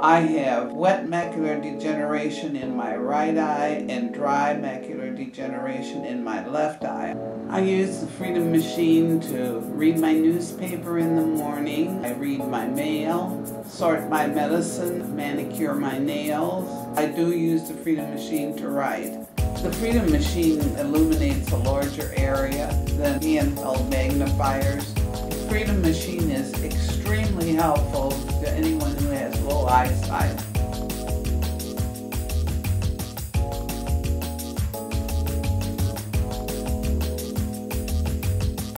I have wet macular degeneration in my right eye and dry macular degeneration in my left eye. I use the Freedom Machine to read my newspaper in the morning. I read my mail, sort my medicine, manicure my nails. I do use the Freedom Machine to write. The Freedom Machine illuminates a larger area than handheld magnifiers. The Freedom Machine is extremely helpful anyone